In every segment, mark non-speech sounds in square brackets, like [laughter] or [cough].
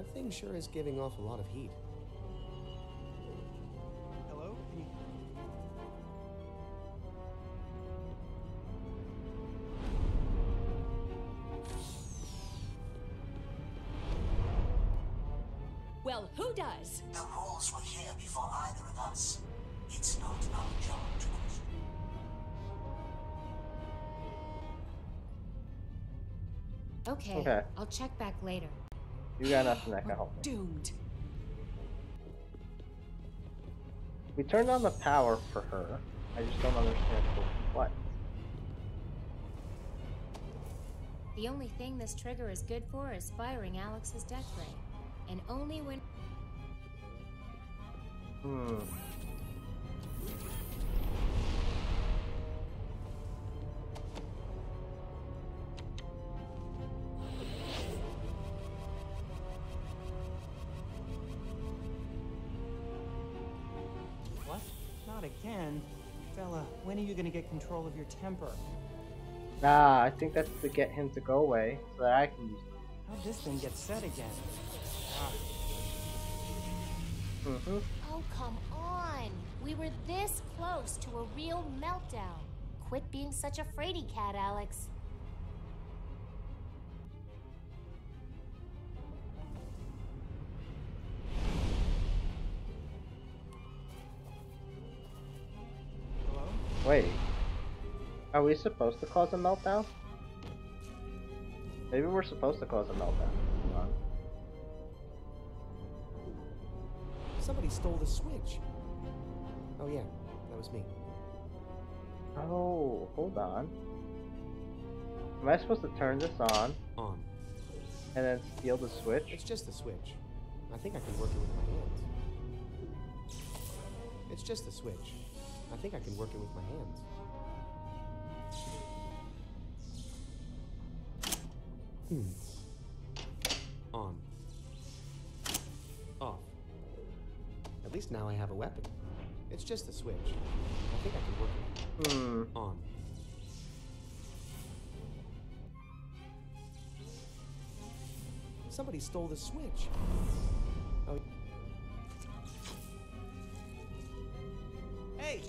That thing sure is giving off a lot of heat. Hello? Can you... Well, who does? The rules were here before either of us. It's not our job to question. Okay, Okay. I'll check back later. You got nothing that can help me. Doomed. We turned on the power for her. I just don't understand what. The only thing this trigger is good for is firing Alex's death ray. And only when. Hmm. Fella, when are you gonna get control of your temper? Ah, I think that's to get him to go away so that I can use How'd this thing get set again? Ah, Mm-hmm. Oh, come on. We were this close to a real meltdown. Quit being such a fraidy cat, Alex. Wait. Are we supposed to cause a meltdown? Maybe we're supposed to cause a meltdown. Hold on. Somebody stole the switch. Oh yeah, that was me. Oh, hold on. Am I supposed to turn this on On. and then steal the switch? It's just the switch. I think I can work it with my hands. It's just the switch. I think I can work it with my hands. Hmm. On. Off. At least now I have a weapon. It's just the switch. I think I can work it. Hmm. On. Somebody stole the switch.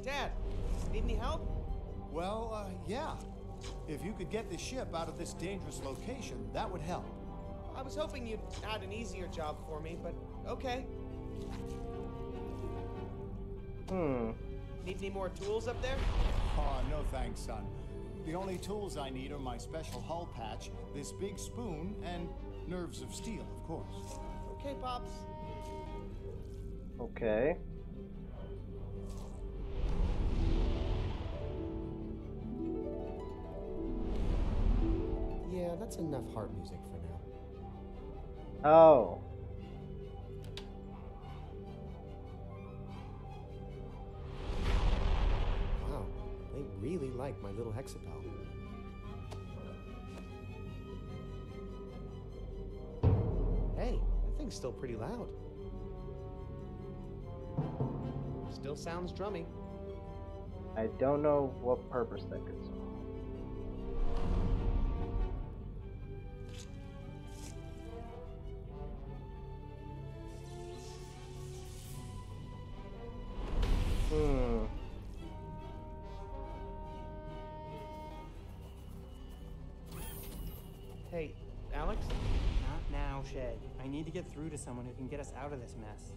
Dad. Need any help? Well, uh, yeah. If you could get the ship out of this dangerous location, that would help. I was hoping you'd add an easier job for me, but okay. Hmm. Need any more tools up there? Oh, no thanks, son. The only tools I need are my special hull patch, this big spoon, and nerves of steel, of course. Okay, Pops. Okay. That's enough heart music for now. Oh. Wow, they really like my little hexipal. Hey, that thing's still pretty loud. Still sounds drummy. I don't know what purpose that could serve. Through to someone who can get us out of this mess.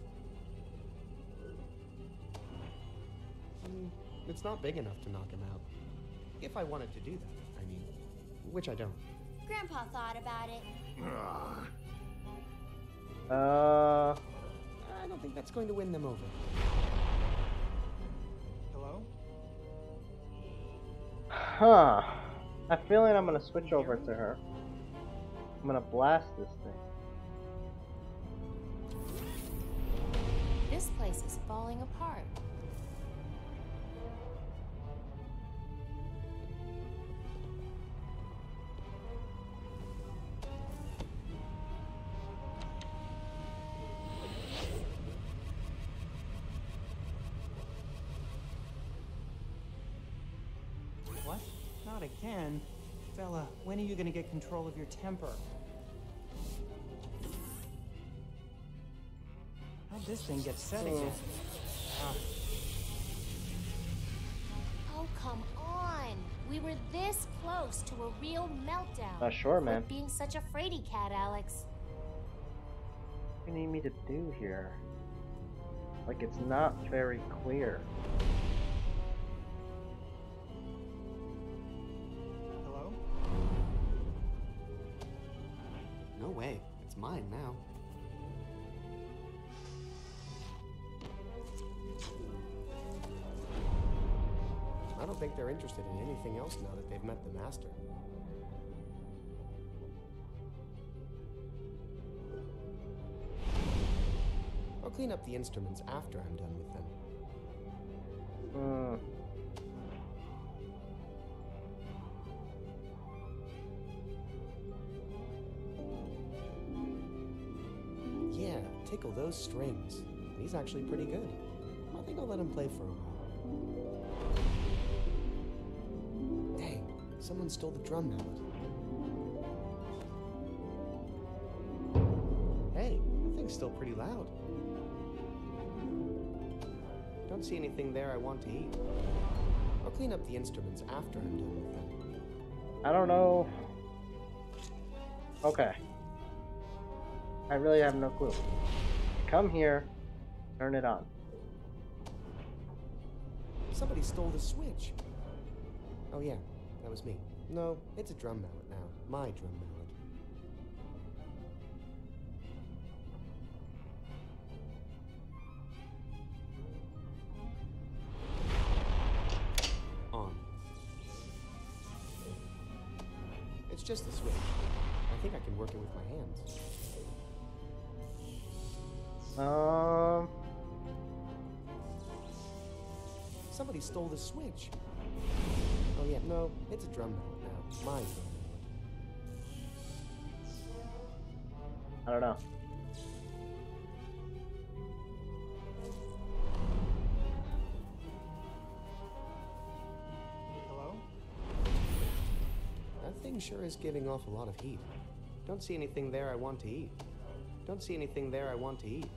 Mm, It's not big enough to knock him out. If I wanted to do that, I mean, which I don't. Grandpa thought about it. [sighs] Uh. I don't think that's going to win them over. Hello? Huh. I feel a feeling I'm gonna switch over to her. I'm gonna blast this thing. This place is falling apart. What? Not again? Fella, when are you gonna get control of your temper? This thing get set again? Oh, come on. We were this close to a real meltdown. Uh, sure, Quit man. being such a fraidy cat, Alex. What do you need me to do here? Like, it's not very clear. They're interested in anything else now that they've met the Master. I'll clean up the instruments after I'm done with them. Hmm. Yeah, tickle those strings. He's actually pretty good. I think I'll let him play for a while. Someone stole the drum mallet. Hey, that thing's still pretty loud. Don't see anything there I want to eat. I'll clean up the instruments after I'm done with them. I don't know. Okay. I really have no clue. Come here, turn it on. Somebody stole the switch. Oh yeah, that was me. No, it's a drum mallet now. My drum mallet. On. It's just a switch. I think I can work it with my hands. Um, Somebody stole the switch. Yeah, no, it's a drum mallet now. My drum mallet. I don't know. Hello? That thing sure is giving off a lot of heat. Don't see anything there I want to eat. Don't see anything there I want to eat.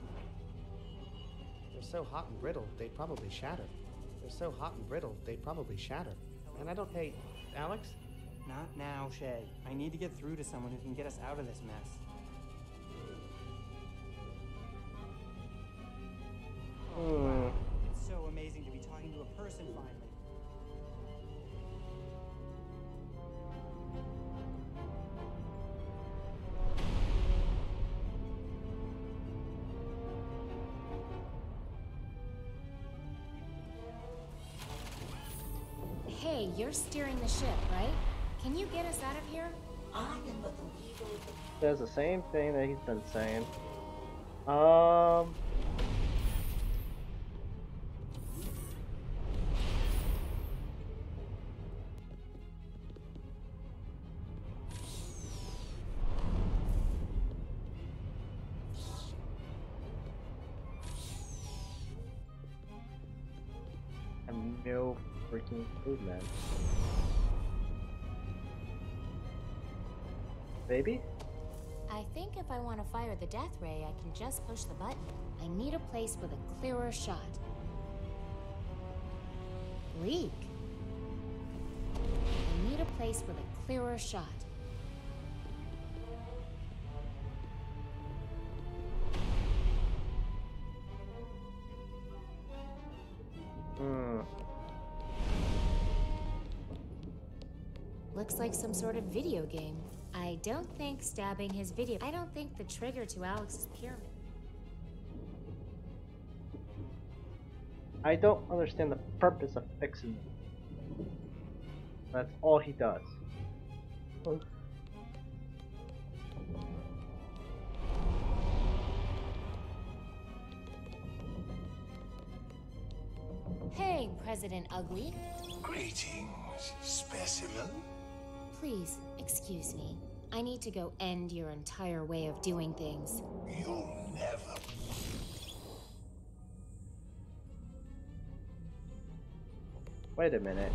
They're so hot and brittle, they'd probably shatter. They're so hot and brittle, they'd probably shatter. And I don't. Hey, Alex? Not now, Shay. I need to get through to someone who can get us out of this mess. You're steering the ship, right? Can you get us out of here? I am but the weaver Says the same thing that he's been saying. Um. Want to fire the death ray, I can just push the button. I need a place with a clearer shot. Leak. I need a place with a clearer shot. Hmm. Looks like some sort of video game. I don't think stabbing his video. I don't think the trigger to Alex's pyramid. I don't understand the purpose of fixing them. That's all he does. Hey, President Ugly. Greetings, specimen. Please, excuse me. I need to go end your entire way of doing things. You'll never. Wait a minute.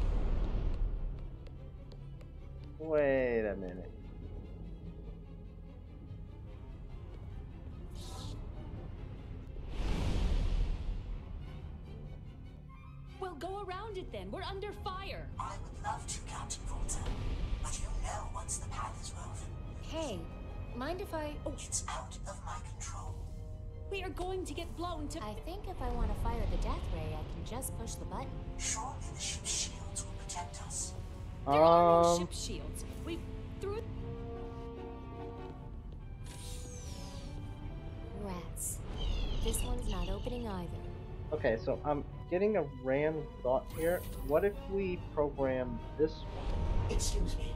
Wait a minute. Well, go around it then. We're under fire. I would love to, Captain Hey, mind if I. Oh, it's out of my control. We are going to get blown to. I think if I want to fire the death ray, I can just push the button. Surely the ship's shields will protect us. There are no Um, ship shields. We threw it. Rats. This one's not opening either. okay, so I'm getting a random thought here. What if we program this one? Excuse me.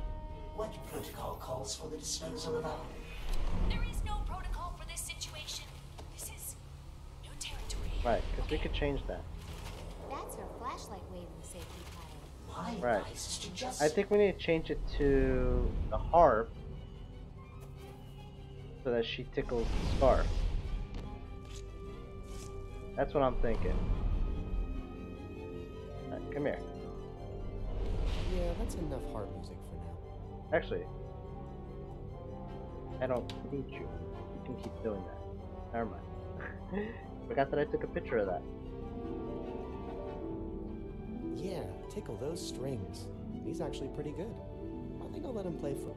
What protocol calls for the disposal of our... There is no protocol for this situation. This is new territory. Right, because we could change that. That's her flashlight waving safety pattern. My Right. advice is to just... I think we need to change it to the harp so that she tickles the scarf. That's what I'm thinking. Alright, come here. Yeah, that's enough harp music for now. Actually, I don't need you. You can keep doing that. Never mind. [laughs] Forgot that I took a picture of that. Yeah, tickle those strings. He's actually pretty good. I think I'll let him play for.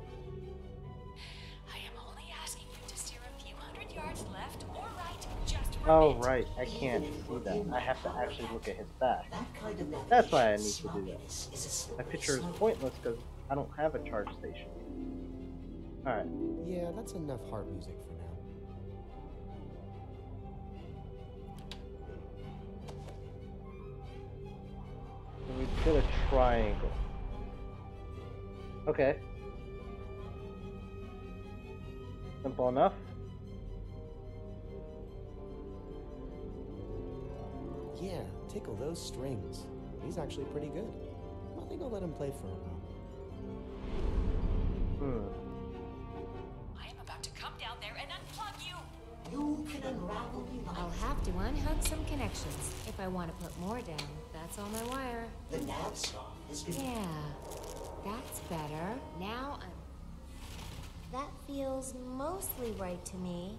I am only asking you to steer a few hundred yards left or right, just for Oh, a bit. right. I can't see that. I have to actually look at his back. That kind of That's why I need to do that. sloppiness is a slippery My picture is pointless because I don't have a charge station. Alright. Yeah, that's enough heart music for now. We did a triangle. Okay. Simple enough. Yeah, tickle those strings. He's actually pretty good. I think I'll let him play for a while. Hmm. I am about to come down there and unplug you. You can unravel me like I'll have to unhook some connections if I want to put more down. That's all my wire. the nav scarf has been... Yeah, that's better. Now I'm. That feels mostly right to me.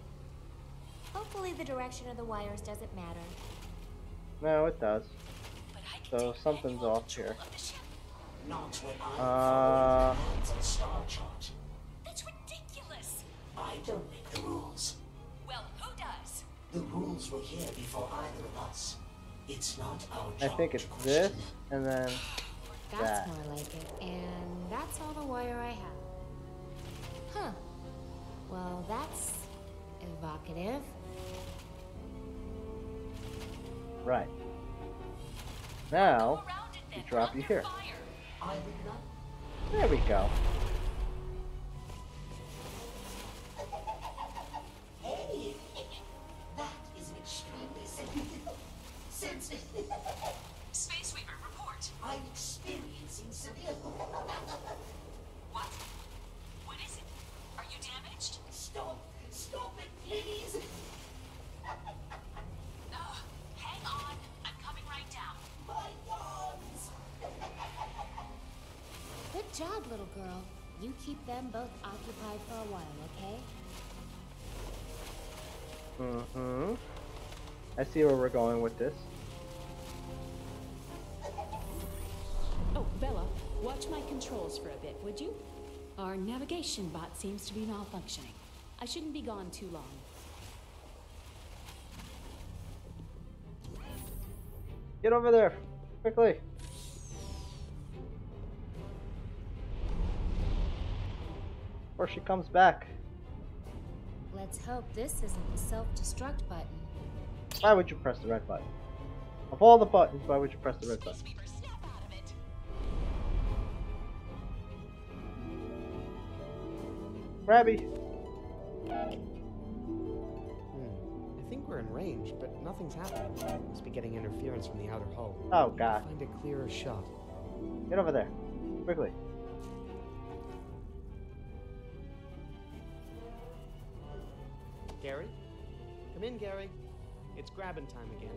Hopefully, the direction of the wires doesn't matter. No, it does. But I can So something's off control here. Uh. follow the commands on Star Chart. That's ridiculous. I don't make the rules. Well, who does? The rules were here before either of us. It's not our I think it's this, and then That's That. more like it. And that's all the wire I have. Huh. Well, that's evocative. right. Now, around it then. we drop you here. Fire. There we go. With this. Oh, Vella, watch my controls for a bit, would you? Our navigation bot seems to be malfunctioning. I shouldn't be gone too long. Get over there, quickly. Or she comes back. Let's hope this isn't the self-destruct button. Why would you press the red button? Of all the buttons, why would you press the red button? Weaver, snap out of it. Grabby. Hmm. I think we're in range, but nothing's happening. Must be getting interference from the outer hull. Oh god. Find a clearer shot. Get over there. Quickly. Gary? Come in, Gary. It's grabbing time again.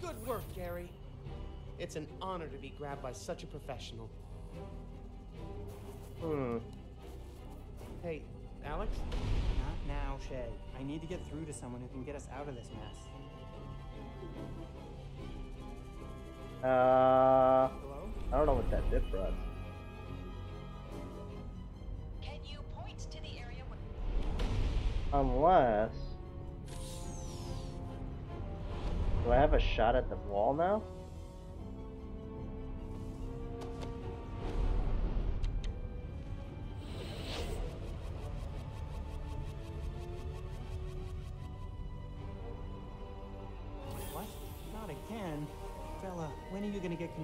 Good work, Gary. It's an honor to be grabbed by such a professional. Hmm. Hey, Alex? Not now, Shay. I need to get through to someone who can get us out of this mess. Uh, Hello? I don't know what that did for us. Can you point to the area where Unless... Do I have a shot at the wall now?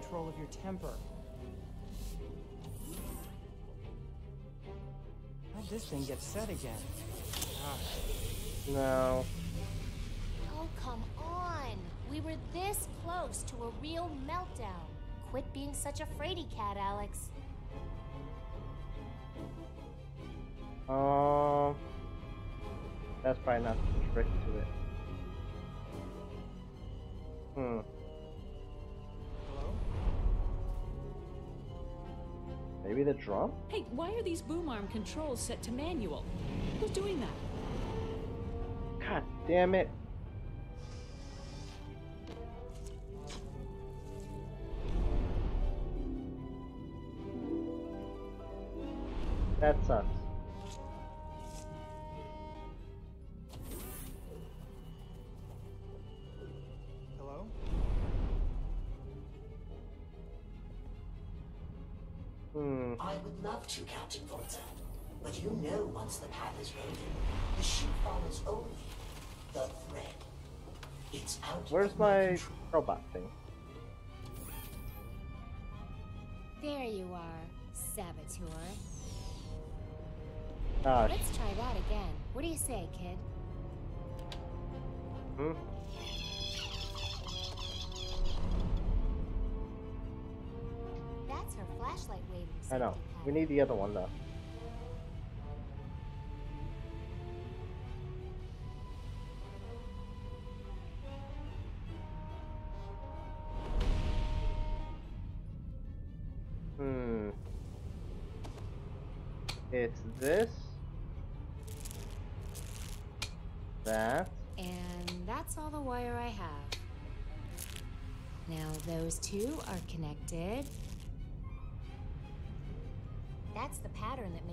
Control of your temper? How'd this thing get set again? Ah, No. Oh, come on. We were this close to a real meltdown. Quit being such a fraidy cat, Alex. Um, that's probably not the trick to it. Drum? Hey, why are these boom arm controls set to manual? Who's doing that? God damn it. That sucks. Where's my robot thing? There you are, saboteur. Ah, Let's try that again. What do you say, kid? hmm? That's her flashlight waving. I know. We need the other one though.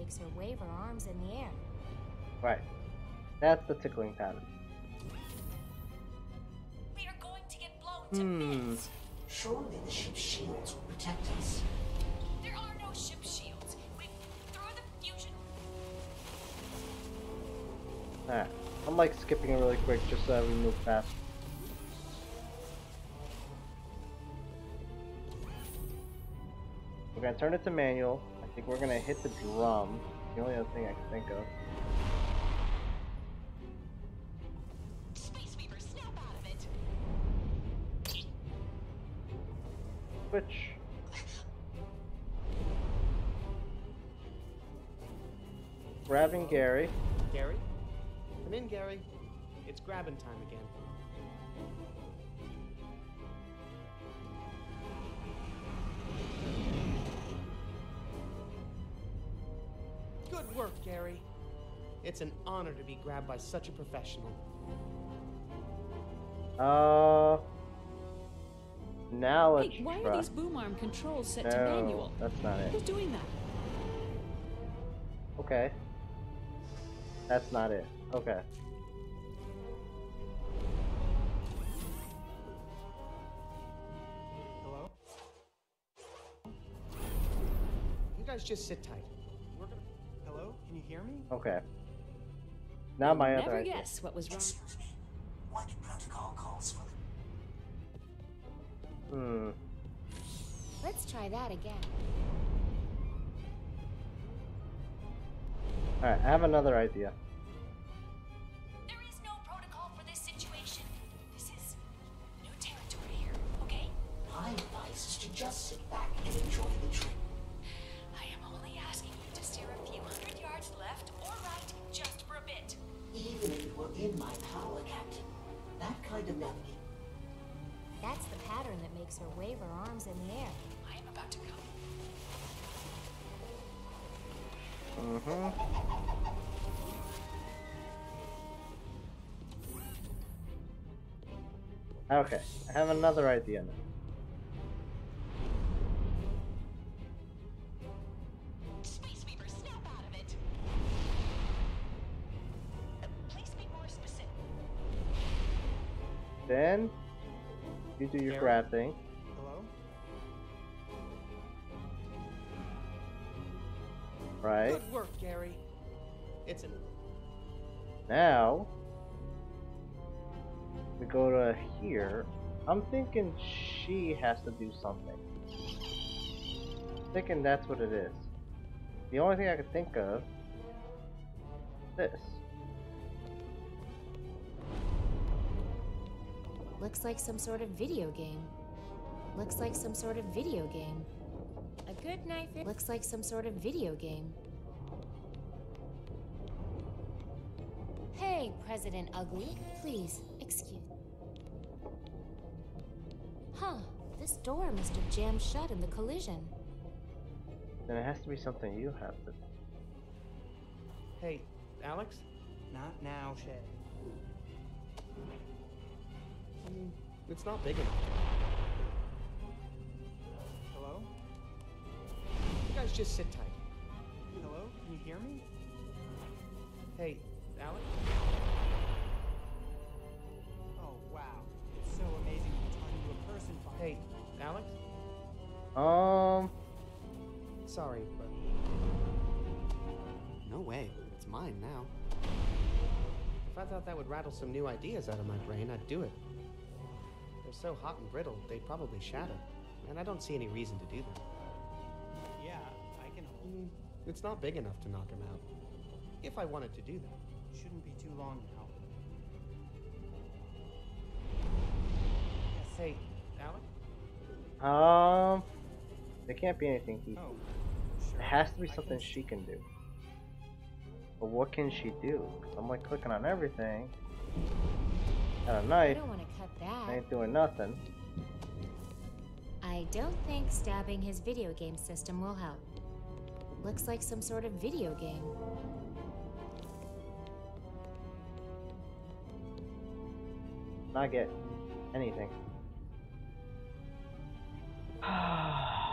Makes her wave her arms in the air. Right. That's the tickling pattern. we are going to get blown to Hmm. bits. Surely the ship's shields will protect us. There are no ship shields. We through the fusion. Alright. I'm like skipping it really quick just so that we move fast. We're gonna turn it to manual. I think we're gonna hit the drum. The only other thing I can think of. Weaver, of it. Switch. Grabbing Gary. Gary? Come in, Gary. It's grabbing time again. Good work, Gary. It's an honor to be grabbed by such a professional. Uh. Now let's Hey, why try. are these boom arm controls set to No, manual? that's not it. Who's it. doing that? Okay. That's not it. Okay. Hello? You guys just sit tight. Hear me? Okay. Now my You'll other Never idea. guess what was wrong. Excuse me. What protocol calls for the Hmm. Let's try that again. Alright, I have another idea. There is no protocol for this situation. This is new territory here, okay? My advice is to just sit back and enjoy the trip. within my power, Captain. That kind of melody. That's the pattern that makes her wave her arms in the air. I am about to come. Mm-hmm. Okay, I have another idea now. Then you do your grab thing. Hello? Right. Good work, Gary. It's an Now we go to here. I'm thinking she has to do something. thinking that's what it is. The only thing I could think of this. Looks like some sort of video game. Looks like some sort of video game. A good knife. Looks like some sort of video game. Hey, President Ugly. Please, excuse. Huh. This door must have jammed shut in the collision. Then it has to be something you have to. Hey, Alex? Not now, Shay. Mm, It's not big enough. Hello? You guys just sit tight. Hello? Can you hear me? Hey, Alex? Oh, wow. It's so amazing to be talking to a person finally. Hey, Alex? Um, Sorry, but. No way. It's mine now. If I thought that would rattle some new ideas out of my brain, I'd do it. They're so hot and brittle, they'd probably shatter. And I don't see any reason to do that. Yeah, I can hold. Mm, It's not big enough to knock him out. If I wanted to do that. Shouldn't be too long now. Yes. Hey, Alex? um, there can't be anything he. Oh, It sure. has to be something can- she can do. But what can she do? 'Cause I'm like clicking on everything. Got a I knife. don't want to cut that. Ain't doing nothing. I don't think stabbing his video game system will help. Looks like some sort of video game. Not get anything. [sighs] [sighs]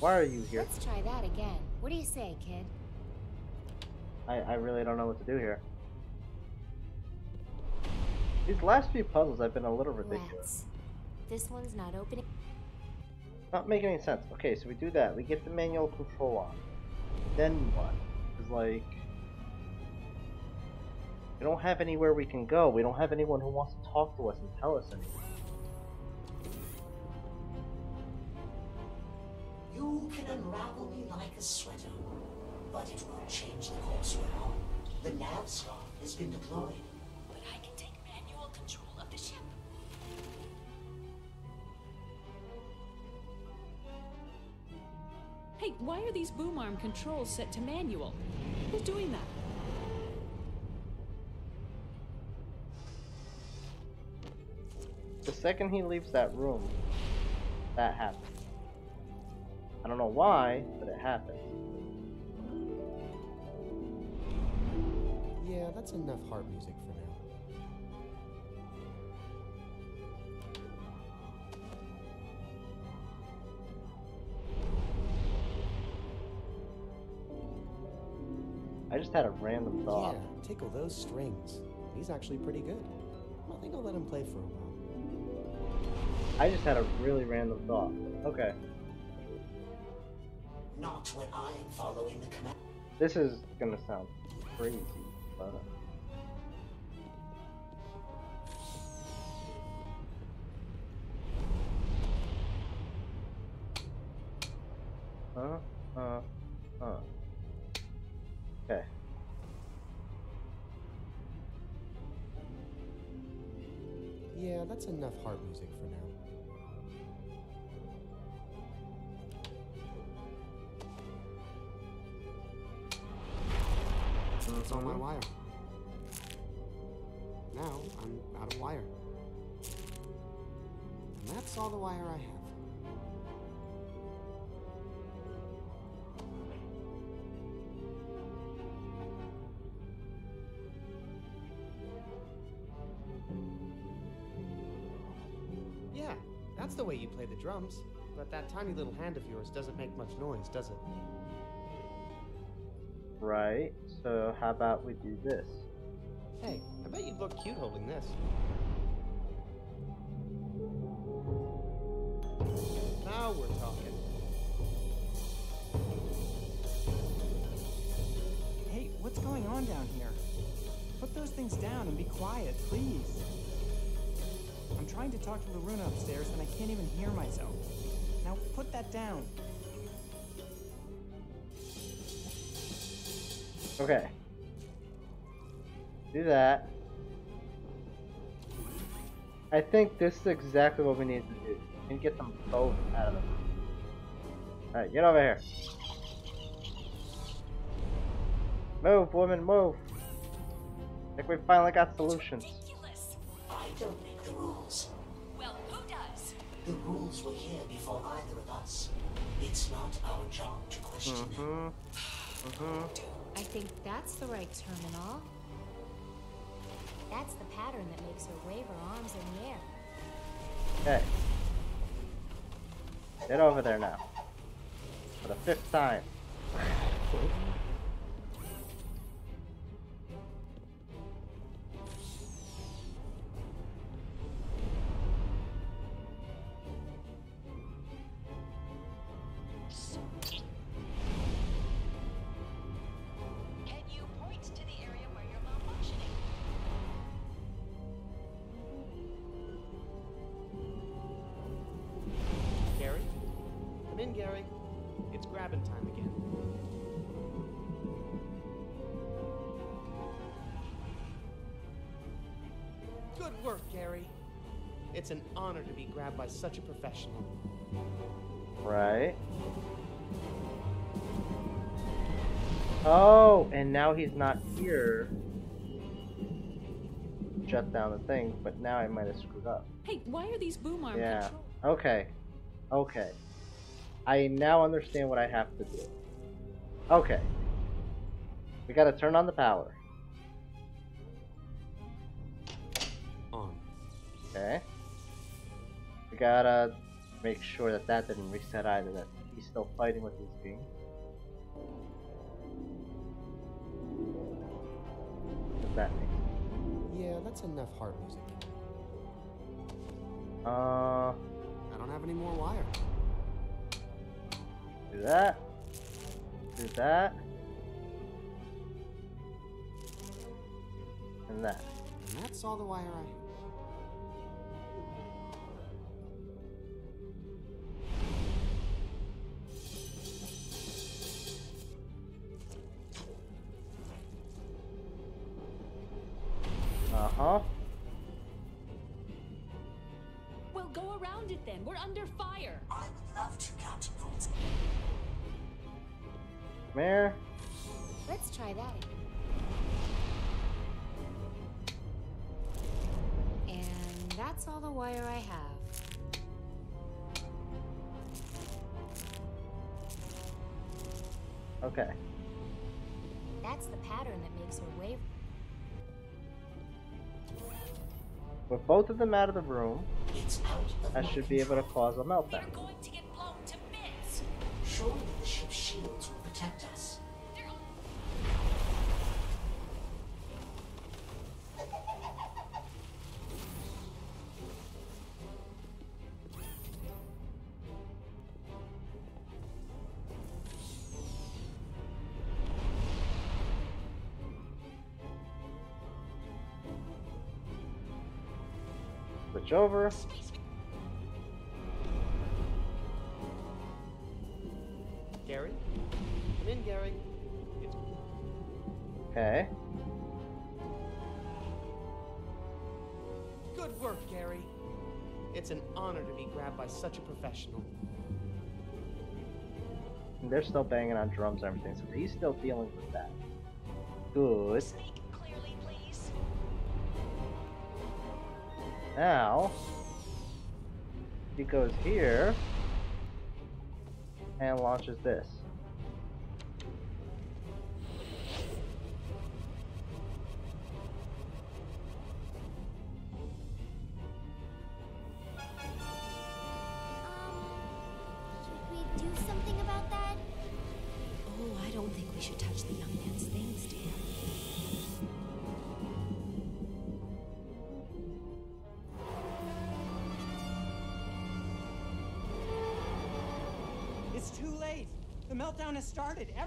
Why are you here? Let's try that again. What do you say, kid? I, I really don't know what to do here. These last few puzzles have been a little ridiculous. Let's. This one's not opening. Not making any sense. Okay, so we do that. We get the manual control on. Then what? It's like we don't have anywhere we can go. We don't have anyone who wants to talk to us and tell us anything. You can unravel me like a sweater, but it won't change the course we're on. The nav scarf has been deployed. But I can take manual control of the ship. Hey, why are these boom arm controls set to manual? Who's doing that? The second he leaves that room, that happens. I don't know why, but it happened. Yeah, that's enough heart music for now. I just had a random thought. Yeah, tickle those strings. He's actually pretty good. I think I'll let him play for a while. I just had a really random thought. Okay, Not when I'm following the command. this is gonna sound crazy, but uh, uh, uh. Okay. Yeah, that's enough heart music for now. It's on my mm-hmm. wire. Now I'm out of wire. And that's that's all the wire I have. Yeah, that's the way you play the drums. But that tiny little hand of yours doesn't make much noise, does it? Right. So how about we do this? Hey, I bet you'd look cute holding this. Now we're talking. Hey, what's going on down here? Put those things down and be quiet, please. I'm trying to talk to Laruna upstairs and I can't even hear myself. Now put that down. Okay. Do that. I think this is exactly what we need to do. We need to get them both out of them. Alright, get over here. Move, woman, move. I think we finally got solutions. Ridiculous. I don't make the rules. Well, who does? The rules were here before either of us. It's not our job to question them. Mm-hmm. I think that's the right terminal. That's the pattern that makes her wave her arms in the air. Okay. Get over there now. For the fifth time. [laughs] honor to be grabbed by such a professional. Right. Oh, and now he's not here. Shut down the thing, but now I might have screwed up. Hey, why are these boom arm Yeah. control? Okay. Okay. I now understand what I have to do. Okay. We gotta turn on the power. On. Okay. Gotta make sure that that didn't reset either, that he's still fighting with. What does that? Yeah, that's enough heart music. Uh, I don't have any more wire. do that. Do that. And that. And that's all the wire I have. Wire I have. Okay. That's the pattern that makes her wave. With both of them out of the room, I should be able to cause a meltdown. Switch over. Gary? Come in, Gary. Okay. good work, Gary. It's an honor to be grabbed by such a professional. They're still banging on drums and everything, so he's still dealing with that. Good. Speak Now, he goes here and launches this.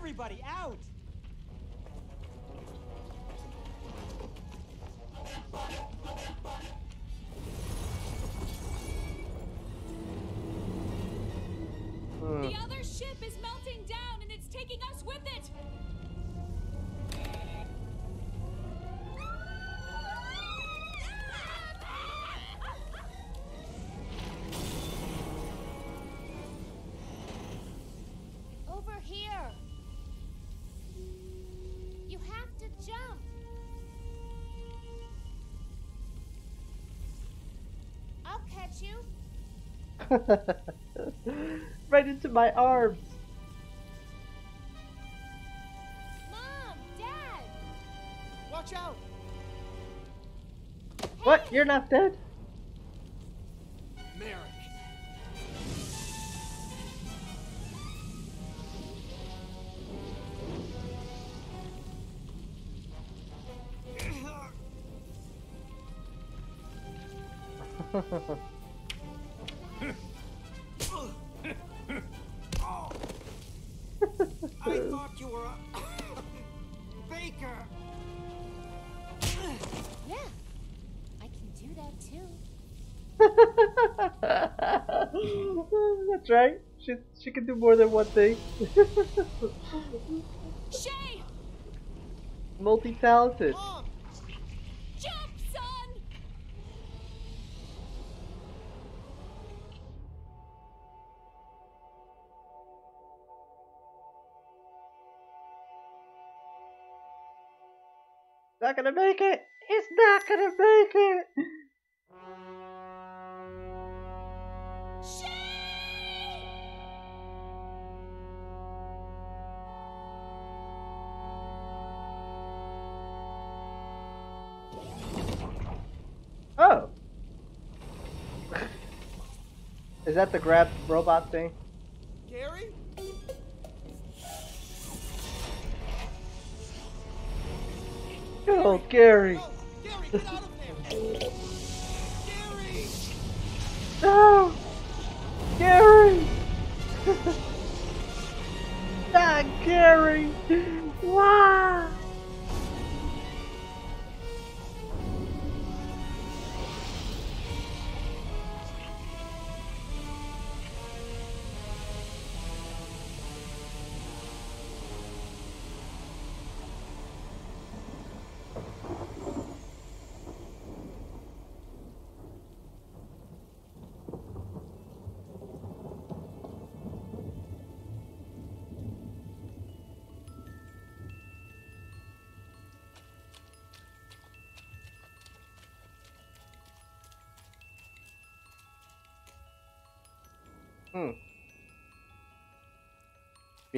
Everybody out. I'll you. [laughs] right into my arms. Mom, Dad. Watch out! What? You're not dead? Right. She she can do more than one thing. Shay! Multi-talented. Jump, son! Not gonna make it. It's not gonna make it. Is that the grab robot thing? Gary? Oh, Gary. Oh, Gary, get out of there! Gary! No! Gary! [laughs] Ah, Not Gary! Why?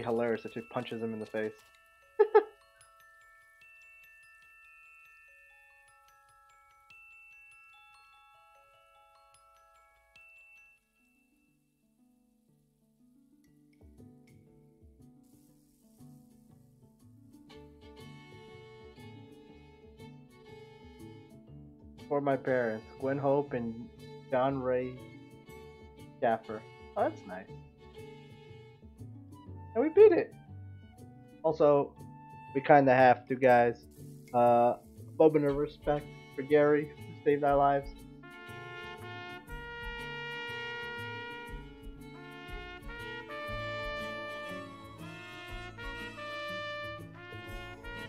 Hilarious if she punches him in the face. For my parents, Gwen Hope and John Ray Jaffer. Oh, that's nice. And we beat it. Also, we kind of have to, guys. Uh, moment of respect for Gary who saved our lives.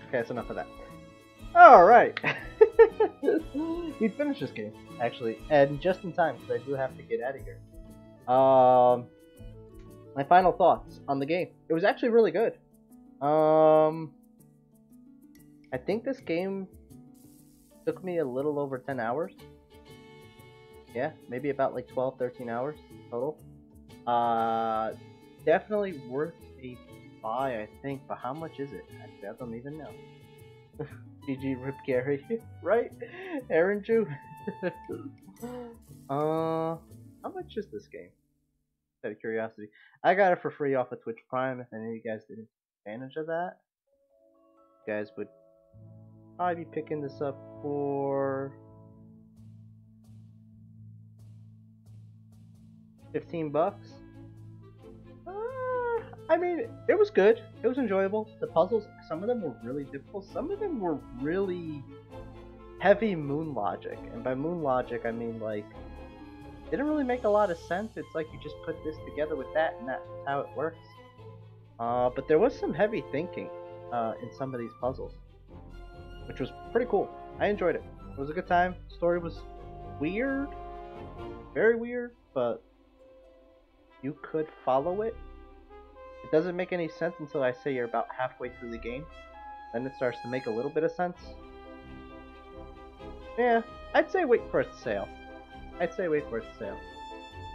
Okay, that's enough of that. Alright. we [laughs] finished this game, actually, and just in time, because I do have to get out of here. Um, my final thoughts on the game. It was actually really good. Um, I think this game took me a little over 10 hours. yeah, maybe about like 12, 13 hours total. Uh, definitely worth a buy, I think. But how much is it? Actually, I don't even know. [laughs] GG Rip Gary, [laughs] right? Aaron Jew. [laughs] uh, how much is this game? Out of curiosity, I got it for free off of Twitch Prime. If any of you guys didn't take advantage of that, you guys would probably be picking this up for 15 bucks. Uh, I mean, it was good. It was enjoyable. The puzzles, some of them were really difficult. Some of them were really heavy moon logic. And by moon logic, I mean like didn't really make a lot of sense. It's like you just put this together with that, and that's how it works. Uh, but there was some heavy thinking uh, in some of these puzzles, which was pretty cool. I enjoyed it. It was a good time. story was weird, very weird, but you could follow it. It doesn't make any sense until I say you're about halfway through the game. Then it starts to make a little bit of sense. Yeah, I'd say wait for its sale. I'd say wait for it to sale.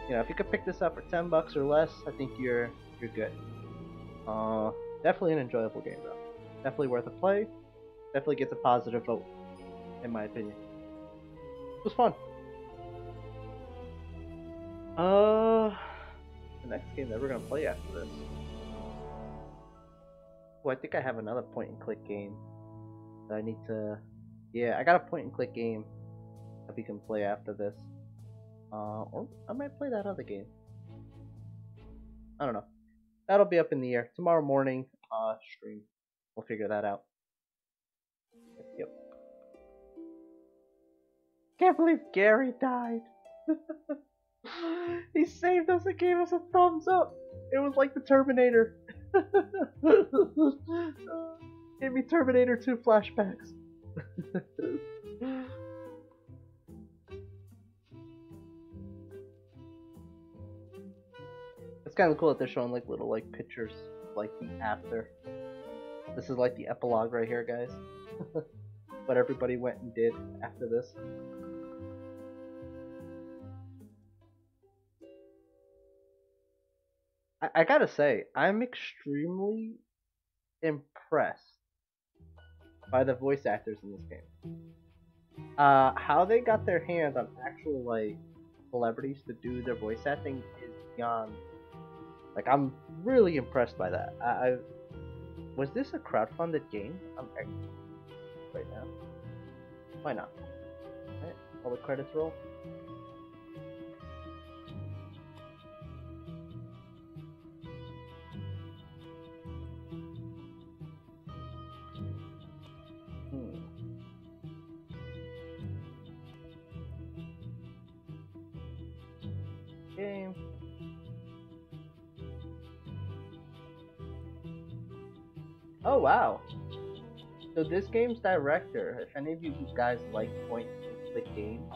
You know, if you could pick this up for 10 bucks or less, I think you're you're good. Uh, definitely an enjoyable game though. Definitely worth a play. Definitely gets a positive vote, in my opinion. It was fun. Uh, the next game that we're gonna play after this. Oh, I think I have another point and click game that I need to. Yeah, I got a point and click game that we can play after this. Uh, or I might play that other game. I don't know. That'll be up in the air. Tomorrow morning, uh, stream. We'll figure that out. Yep. Can't believe Gary died. [laughs] he saved us and gave us a thumbs up. It was like the Terminator. [laughs] Gave me Terminator 2 flashbacks. [laughs] It's kind of cool that they're showing like little like pictures like the after. This is like the epilogue right here, guys. [laughs] what everybody went and did after this. I, I gotta say, I'm extremely impressed by the voice actors in this game. Uh, how they got their hands on actual like celebrities to do their voice acting is beyond like I'm really impressed by that. I, I was this a crowdfunded game? I'm right now. Why not? All the credits roll. Wow. So this game's director, if any of you guys like point and click games,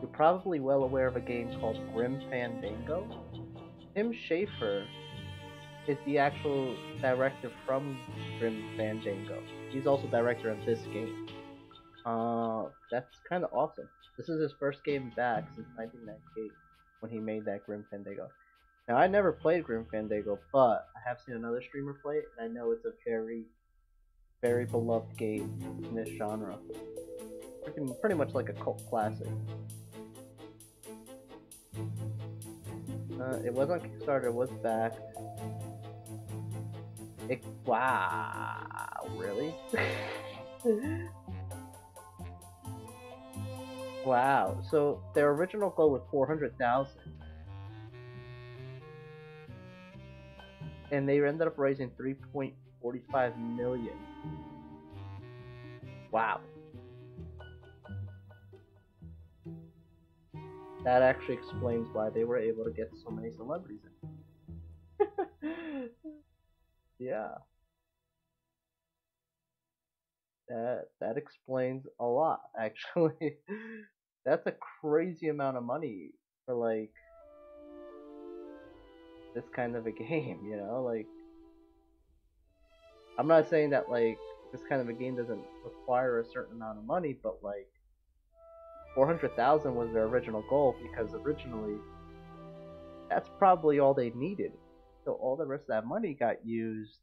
you're probably well aware of a game called Grim Fandango. Tim Schafer is the actual director from Grim Fandango. He's also director of this game. Uh, that's kind of awesome. This is his first game back since 1998 when he made that Grim Fandango. Now, I never played Grim Fandango, but I have seen another streamer play it, and I know it's a very, very beloved game in this genre. Pretty, pretty much like a cult classic. Uh, it was on Kickstarter, it was back. It, wow, really? [laughs] wow, so their original goal was 400,000. and they ended up raising 3.45 million. Wow. That actually explains why they were able to get so many celebrities in. [laughs] yeah. That that explains a lot [laughs] actually. That's a crazy amount of money for like this kind of a [laughs] game, you know? Like, I'm not saying that, like, this kind of a game doesn't require a certain amount of money, but, like, 400,000 was their original goal because originally that's probably all they needed. So all the rest of that money got used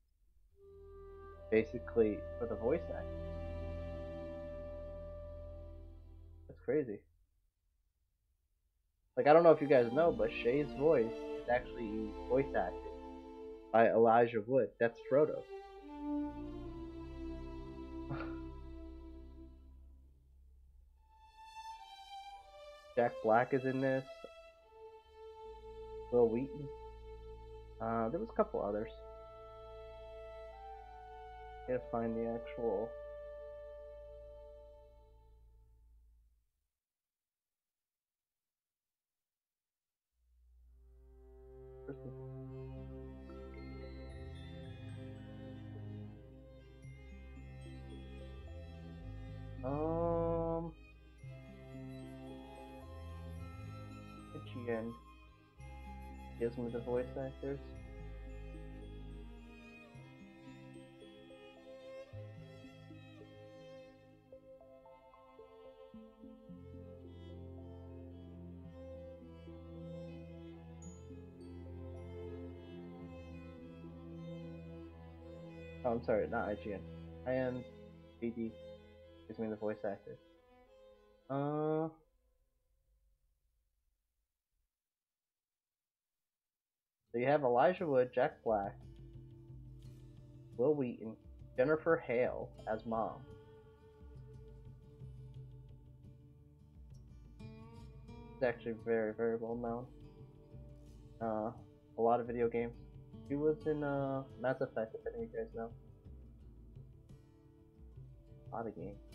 basically for the voice acting. That's crazy. Like I don't know if you guys know, but Shay's voice is actually voice acted by Elijah Wood. That's Frodo. Jack Black is in this. Wil Wheaton. Uh, there was a couple others. Gotta find the actual. Gives of the voice actors. Oh, I'm sorry, not IGN. IMDb gives me the voice actors. Uh. You have Elijah Wood, Jack Black, Wil Wheaton, Jennifer Hale as mom. It's actually very, very well known. Uh, a lot of video games. She was in uh, Mass Effect, if any of you guys know. A lot of games.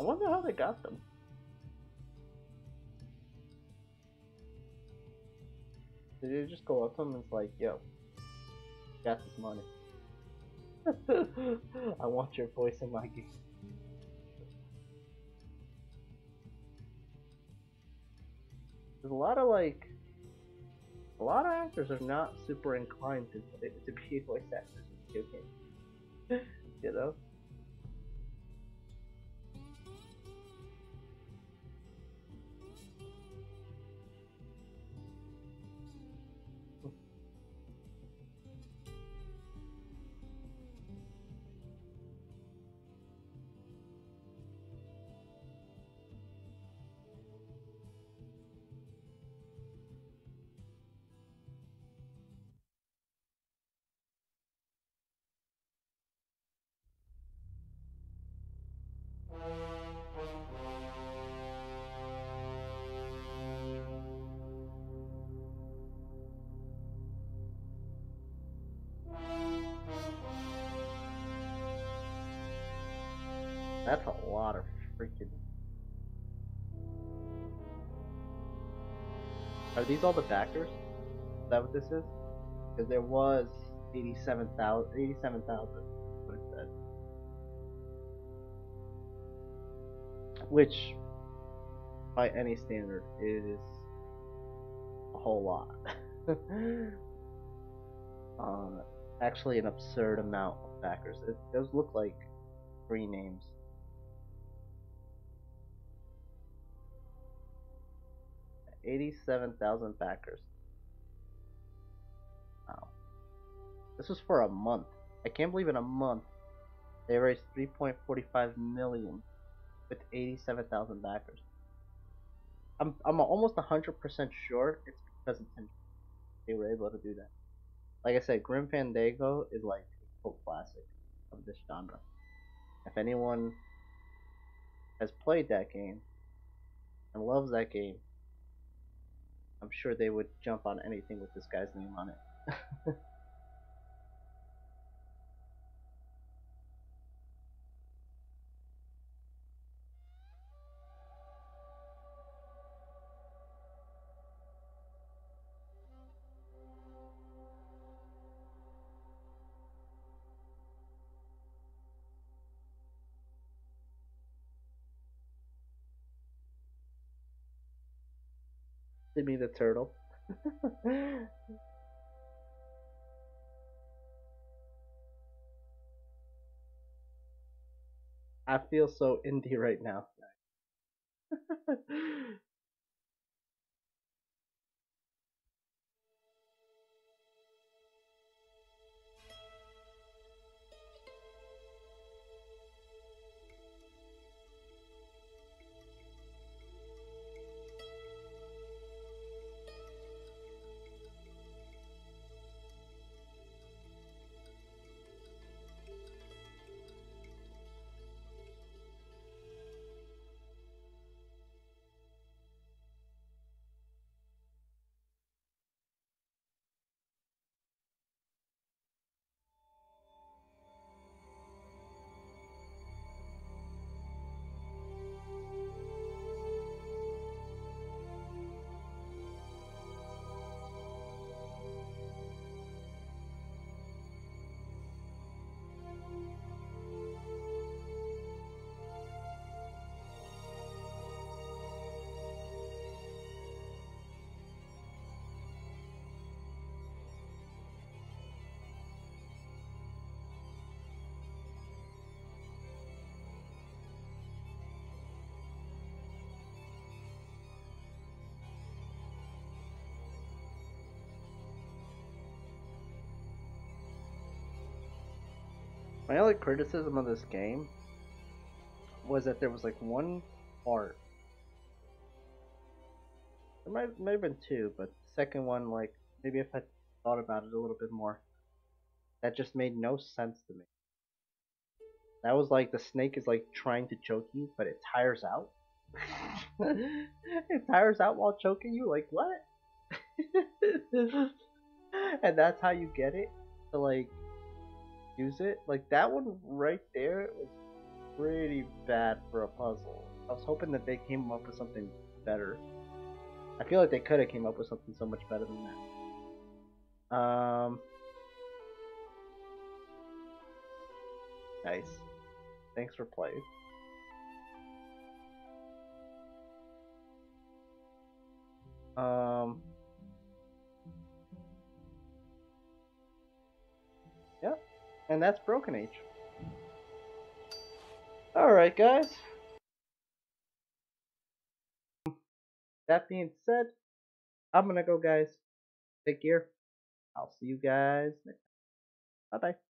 I wonder how they got them. Did they just go up to and it's like, yo, got this money. [laughs] I want your voice in my game. There's a lot of like a lot of actors are not super inclined to to be voice actors in video games. [laughs] you know? That's a lot of freaking. Are these all the backers? Is that what this is? Because there was 87,000. 87,000. What it said. Which, by any standard, is a whole lot. [laughs] uh, actually, an absurd amount of backers. It does look like three names. 87,000 backers. Wow. This was for a month. I can't believe in a month they raised 3.45 million with 87,000 backers. I'm I'm almost hundred percent sure it's because of it's they were able to do that. Like I said, Grim Fandango is like a classic of this genre. If anyone has played that game and loves that game, I'm sure they would jump on anything with this guy's name on it. [laughs] Timmy the turtle. [laughs] I feel so indie right now. [laughs] My only criticism of this game was that there was like one part. There might, might have been two, but the second one, like, maybe if I thought about it a little bit more, that just made no sense to me. That was like the snake is like trying to choke you, but it tires out. [laughs] it tires out while choking you, like what? [laughs] and that's how you get it to like use it. Like that one right there was pretty bad for a puzzle. I was hoping that they came up with something better. I feel like they could have came up with something so much better than that. Um, nice. Thanks for playing. Um. And that's Broken Age. Alright, guys. That being said, I'm gonna go, guys. Take care. I'll see you guys next time. Bye bye.